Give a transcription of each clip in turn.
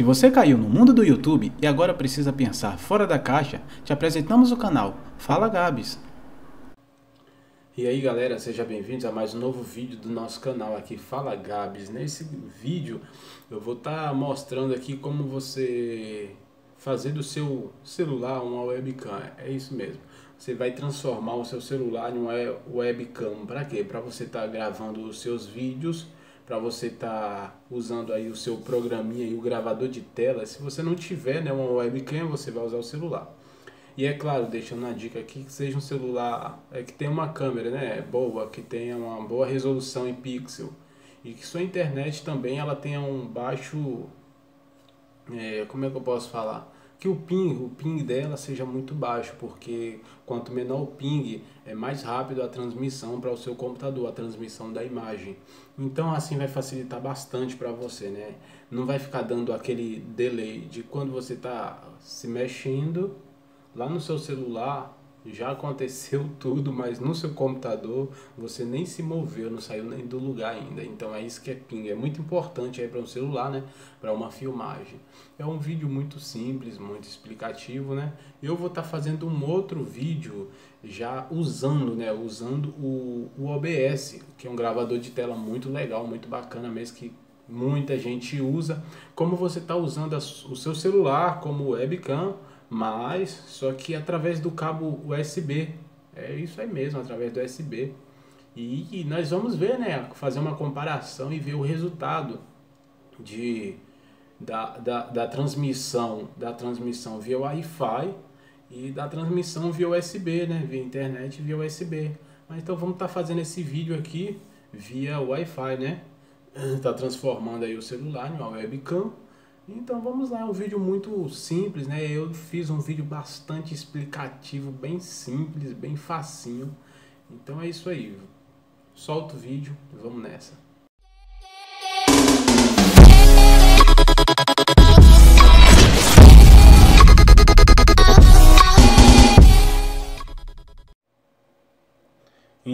Se você caiu no mundo do YouTube e agora precisa pensar fora da caixa, te apresentamos o canal Fala Gabs. E aí galera, sejam bem-vindos a mais um novo vídeo do nosso canal aqui Fala Gabs. Nesse vídeo eu vou estar tá mostrando aqui como você fazer do seu celular uma webcam. É isso mesmo. Você vai transformar o seu celular em uma webcam. Para quê? Para você estar tá gravando os seus vídeos para você estar tá usando aí o seu programinha e o gravador de tela. Se você não tiver né, uma webcam, você vai usar o celular. E é claro, deixando uma dica aqui, que seja um celular é, que tenha uma câmera né, boa, que tenha uma boa resolução em pixel. E que sua internet também ela tenha um baixo... É, como é que eu posso falar? Que o ping, o ping dela seja muito baixo, porque quanto menor o ping, é mais rápido a transmissão para o seu computador, a transmissão da imagem. Então assim vai facilitar bastante para você, né? Não vai ficar dando aquele delay de quando você está se mexendo lá no seu celular, já aconteceu tudo, mas no seu computador você nem se moveu, não saiu nem do lugar ainda. Então é isso que é ping. É muito importante aí para um celular, né? Para uma filmagem. É um vídeo muito simples, muito explicativo, né? Eu vou estar tá fazendo um outro vídeo já usando, né? Usando o, o OBS, que é um gravador de tela muito legal, muito bacana mesmo que muita gente usa. Como você está usando a, o seu celular como webcam mas só que através do cabo USB. É isso aí mesmo, através do USB. E, nós vamos ver, né, fazer uma comparação e ver o resultado de da, da, da transmissão da transmissão via Wi-Fi e da transmissão via USB, né, via internet via USB. Mas então vamos estar tá fazendo esse vídeo aqui via Wi-Fi, né? Tá transformando aí o celular em uma webcam então vamos lá, é um vídeo muito simples, né? Eu fiz um vídeo bastante explicativo, bem simples, bem facinho. Então é isso aí. Solta o vídeo e vamos nessa.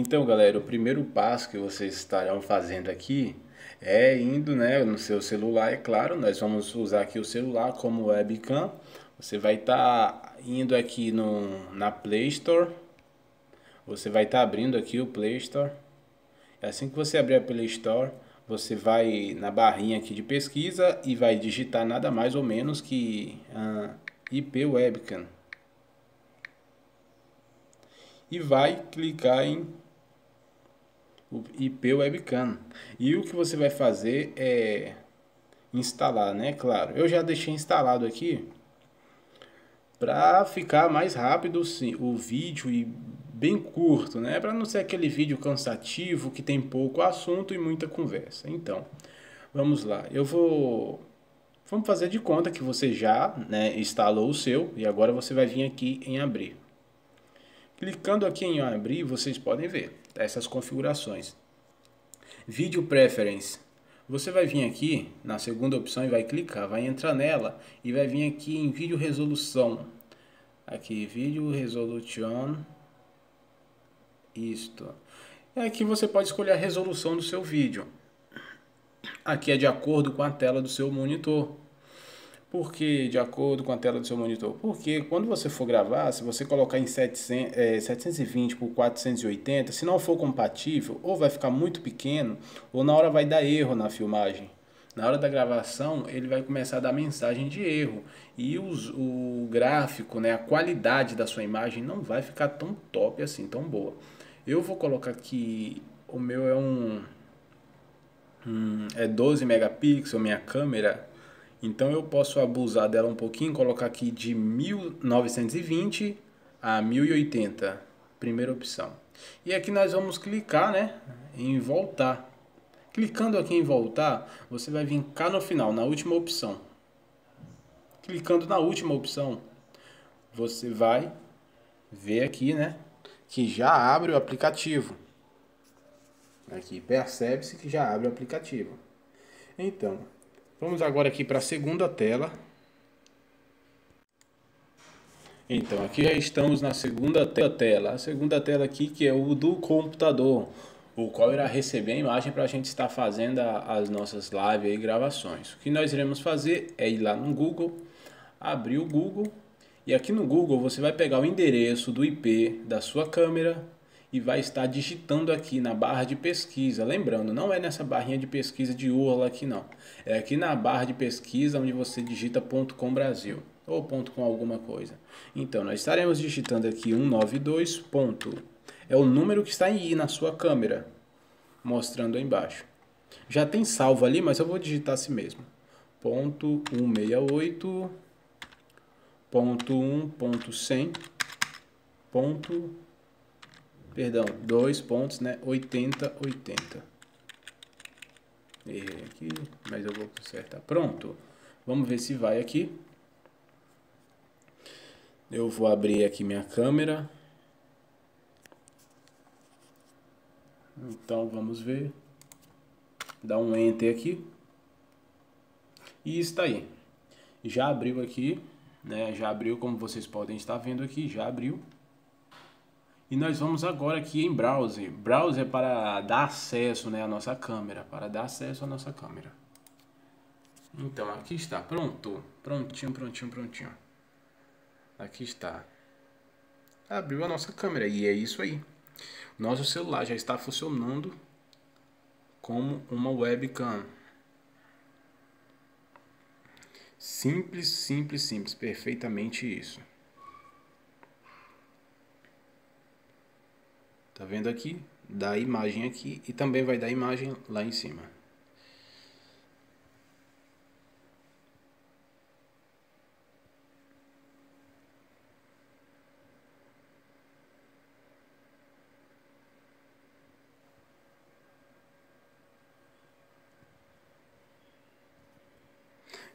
Então, galera, o primeiro passo que vocês estarão fazendo aqui é indo né, no seu celular, é claro, nós vamos usar aqui o celular como webcam. Você vai estar tá indo aqui no, na Play Store, você vai estar tá abrindo aqui o Play Store. Assim que você abrir a Play Store, você vai na barrinha aqui de pesquisa e vai digitar nada mais ou menos que uh, IP Webcam. E vai clicar em IP webcam. E o que você vai fazer é instalar, né? Claro, eu já deixei instalado aqui para ficar mais rápido sim, o vídeo e bem curto, né? Para não ser aquele vídeo cansativo que tem pouco assunto e muita conversa. Então, vamos lá. Eu vou vamos fazer de conta que você já, né, instalou o seu e agora você vai vir aqui em abrir. Clicando aqui em abrir, vocês podem ver essas configurações. Video Preference. Você vai vir aqui na segunda opção e vai clicar, vai entrar nela e vai vir aqui em vídeo resolução. Aqui, vídeo resolution. Isto. E aqui você pode escolher a resolução do seu vídeo. Aqui é de acordo com a tela do seu monitor. Porque, de acordo com a tela do seu monitor, porque quando você for gravar, se você colocar em 700, é, 720 por 480, se não for compatível, ou vai ficar muito pequeno, ou na hora vai dar erro na filmagem. Na hora da gravação, ele vai começar a dar mensagem de erro. E os, o gráfico, né, a qualidade da sua imagem não vai ficar tão top assim, tão boa. Eu vou colocar aqui, o meu é um, um é 12 megapixels, minha câmera então eu posso abusar dela um pouquinho, colocar aqui de 1920 a 1080, primeira opção. E aqui nós vamos clicar, né, em voltar. Clicando aqui em voltar, você vai vir cá no final, na última opção. Clicando na última opção, você vai ver aqui, né, que já abre o aplicativo. Aqui percebe-se que já abre o aplicativo. Então, Vamos agora aqui para a segunda tela. Então, aqui já estamos na segunda tela. A segunda tela aqui que é o do computador. o qual irá receber a imagem para a gente estar fazendo as nossas lives e gravações. O que nós iremos fazer é ir lá no Google, abrir o Google e aqui no Google você vai pegar o endereço do IP da sua câmera e vai estar digitando aqui na barra de pesquisa. Lembrando, não é nessa barrinha de pesquisa de URL aqui não. É aqui na barra de pesquisa onde você digita .com Brasil ou .com alguma coisa. Então, nós estaremos digitando aqui 192. É o número que está aí na sua câmera, mostrando aí embaixo. Já tem salvo ali, mas eu vou digitar assim mesmo. Ponto 168 ponto 1 ponto 100 ponto perdão, dois pontos, né? 80 80. Errei aqui, mas eu vou consertar. Pronto. Vamos ver se vai aqui. Eu vou abrir aqui minha câmera. Então vamos ver. Dá um enter aqui. E está aí. Já abriu aqui, né? Já abriu como vocês podem estar vendo aqui, já abriu. E nós vamos agora aqui em browser. Browser é para dar acesso, né, à nossa câmera, para dar acesso à nossa câmera. Então aqui está, pronto, prontinho, prontinho, prontinho. Aqui está. Abriu a nossa câmera e é isso aí. Nosso celular já está funcionando como uma webcam. Simples, simples, simples, perfeitamente isso. Tá vendo aqui? Dá imagem aqui e também vai dar imagem lá em cima.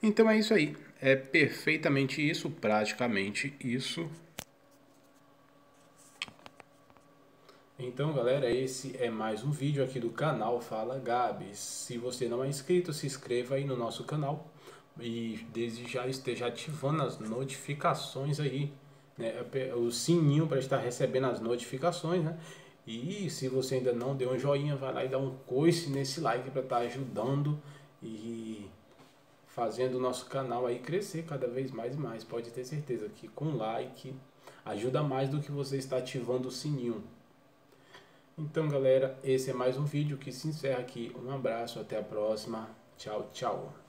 Então é isso aí. É perfeitamente isso, praticamente isso. Então, galera, esse é mais um vídeo aqui do canal Fala Gabs. Se você não é inscrito, se inscreva aí no nosso canal e desde já esteja ativando as notificações aí, né? O sininho para estar recebendo as notificações, né? E se você ainda não deu um joinha, vai lá e dá um coice nesse like para estar ajudando e fazendo o nosso canal aí crescer cada vez mais e mais. Pode ter certeza que com like ajuda mais do que você está ativando o sininho. Então, galera, esse é mais um vídeo que se encerra aqui. Um abraço, até a próxima. Tchau, tchau.